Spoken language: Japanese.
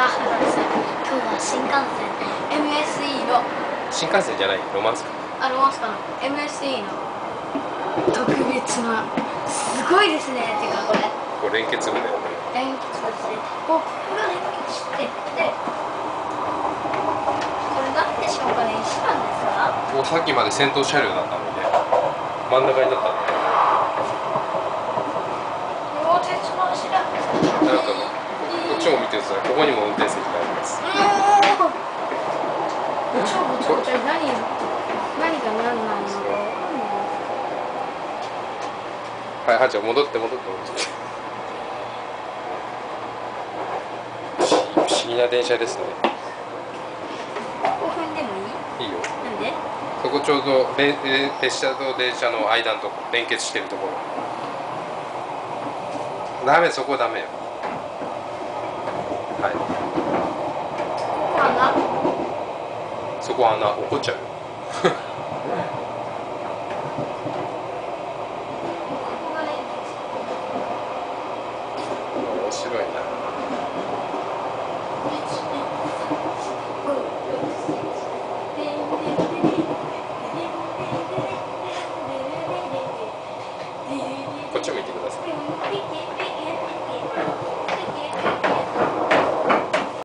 やですね今日は新幹線 MSE の。新幹線じゃないロマンスカあロマンスカの MSE の特別なすごいですねっていうかこれ。これ連結部だよね。連結ですねここが連結して。ってこれなんでしょうかね石なんですか？さっきまで先頭車両だったので真ん中になったんで両鉄の足なんですかなんかここってくださいここにも運転席があります。うんちょちょちょ何何が何なのかわかん。ないはいはんちゃん戻って戻って戻って。不思議な電車ですね。ここ踏んでもいい？いいよ。なんで？そこちょうど列車と電車の間のとこ連結してるところ。ダメそこダメよはい、そこは穴怒っちゃうこっち向いてください。